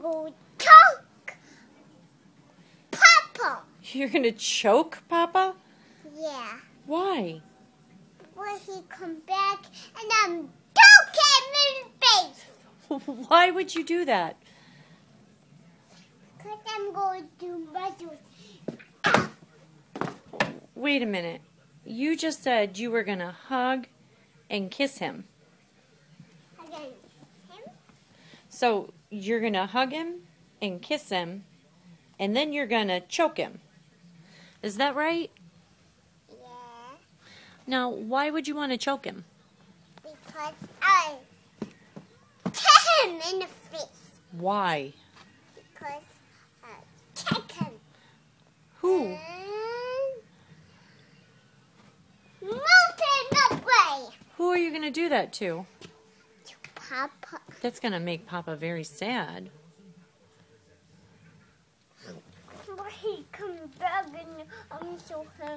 Going to choke Papa. You're gonna choke Papa? Yeah. Why? When he come back and I'm choking him in the face. Why would you do that? Because I'm going to mess with Wait a minute. You just said you were gonna hug and kiss him. again. Him? So you're gonna hug him and kiss him, and then you're gonna choke him. Is that right? Yeah. Now, why would you want to choke him? Because I kick him in the face. Why? Because I kick him. Who? And move him away. Who are you gonna do that to? Papa. That's gonna make Papa very sad. He comes back and I'm so hungry.